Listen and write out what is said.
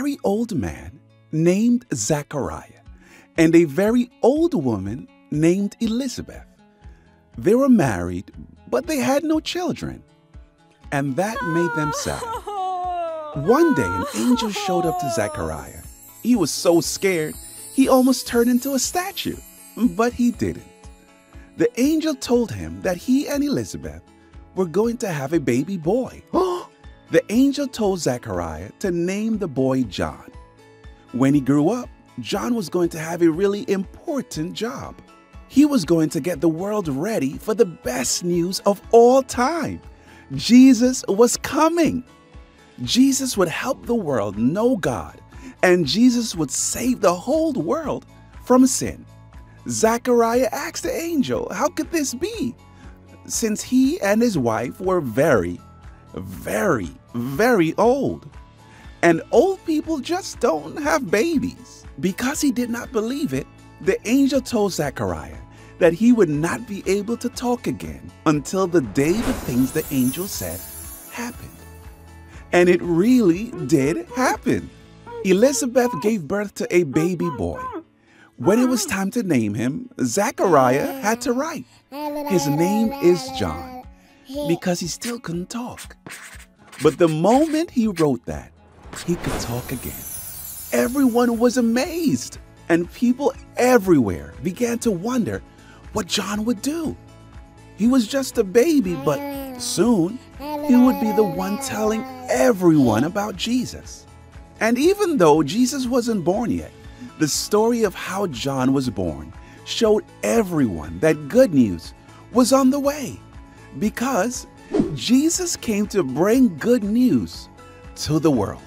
very old man named Zechariah and a very old woman named Elizabeth. They were married, but they had no children, and that made them sad. One day, an angel showed up to Zechariah. He was so scared, he almost turned into a statue, but he didn't. The angel told him that he and Elizabeth were going to have a baby boy. Oh, the angel told Zechariah to name the boy John. When he grew up, John was going to have a really important job. He was going to get the world ready for the best news of all time. Jesus was coming. Jesus would help the world know God, and Jesus would save the whole world from sin. Zechariah asked the angel, How could this be? Since he and his wife were very, very, very old. And old people just don't have babies. Because he did not believe it, the angel told Zechariah that he would not be able to talk again until the day the things the angel said happened. And it really did happen. Elizabeth gave birth to a baby boy. When it was time to name him, Zechariah had to write. His name is John because he still couldn't talk. But the moment he wrote that, he could talk again. Everyone was amazed, and people everywhere began to wonder what John would do. He was just a baby, but soon he would be the one telling everyone about Jesus. And even though Jesus wasn't born yet, the story of how John was born showed everyone that good news was on the way because Jesus came to bring good news to the world.